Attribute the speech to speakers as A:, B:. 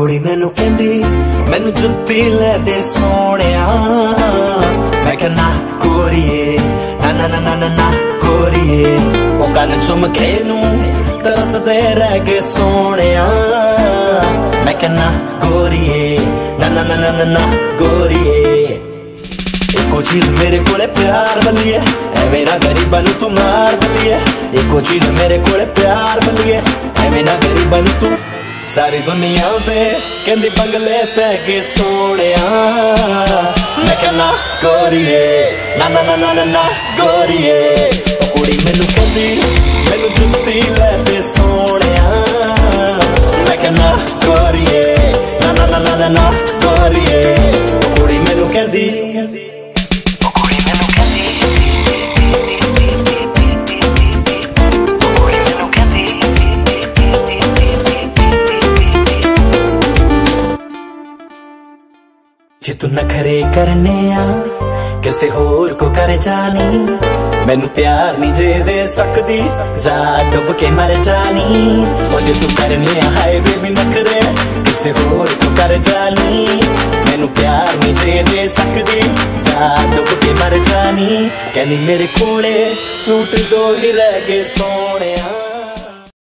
A: ਕੁੜੀ ਮੈਨੂੰ ਕਹਿੰਦੀ, ਮੈਨੂੰ ਜੁੱਤੀ ਲੈ ਦੇ ਸੋਹਣਿਆ। ਮੈਂ ਕਹਿੰਦਾ ਕੋਰੀਏ, ਨਾ ਨਾ ਨਾ ਨਾ ਨਾ ਕੋਰੀਏ। ਉਹ ਕੰਨ ਚੁੰਮ ਕੇ ਨੂੰ ਤਰਸਦੇ ਰਹਿ ਗਏ ਸੋਹਣਿਆ। ਮੈਂ ਕਹਿੰਦਾ ਗੋਰੀਏ ਨਾ ਨਾ ਨਾ ਨਾ ਨਾ ਗੋਰੀਏ ਇੱਕੋ ਚੀਜ਼ ਮੇਰੇ ਕੋਲੇ ਪਿਆਰ ਬਲੀਏ ਐ ਮੇਰਾ ਗਰੀਬਾਂ ਨੂੰ ਤੂੰ ਮਾਰ ਬਲੀਏ ਇੱਕੋ ਚੀਜ਼ ਮੇਰੇ ਕੋਲੇ ਪਿਆਰ ਬਲੀਏ ਐ ਮੇਰਾ ਗਰੀਬਾਂ ਨੂੰ ਤੂੰ ਸਾਰੀ ਦੁਨੀਆ ਤੇ ਕਹਿੰਦੀ ਬੰਗਲੇ ਪੈ ਕੇ ਸੋਹਣਿਆ ਮੈਂ ਕਹਿੰਦਾ ਗੋਰੀਏ ਨਾ ਨਾ ਨਾ ਨਾ ਨਾ ਗੋਰੀਏ ਉਹ ਕੁੜੀ ਮੈਨੂੰ ਕਹਿੰਦੀ ਮੈਨੂੰ ਜੁੱਤੀ ਲੈ ਤੇ ਸੋਹਣਿਆ ਮੈਂ ਕਹਿੰਦਾ ਗੋਰੀਏ ਨਾ ਨਾ ਨਾ ਨਾ ਨਾ ਗੋਰੀਏ ਉਹ ਕੁੜੀ ਮੈਨੂੰ ਕਹਿੰਦੀ ਜੇ ਤੂੰ ਨਖਰੇ ਕਰਨੇ ਆ ਕਿਸੇ ਹੋਰ ਕੋ ਕਰ ਜਾਣੀ ਮੈਨੂੰ ਪਿਆਰ ਨਹੀਂ ਜੇ ਦੇ ਸਕਦੀ ਜਾ ਡੁੱਬ ਕੇ ਮਰ ਜਾਣੀ ਉਹ ਜੇ ਤੂੰ ਕਰਨੇ ਆ ਹਾਏ ਬੇਬੀ ਨਖਰੇ ਕਿਸੇ ਹੋਰ ਕੋ ਕਰ ਜਾਣੀ ਮੈਨੂੰ ਪਿਆਰ ਨਹੀਂ ਜੇ ਦੇ ਸਕਦੀ ਜਾ ਡੁੱਬ ਕੇ ਮਰ ਜਾਣੀ ਕਹਿੰਦੀ ਮੇਰੇ ਕੋਲੇ ਸੂਟ ਦੋ ਹੀ ਰਹਿ ਗਏ ਸੋਹਣਿਆ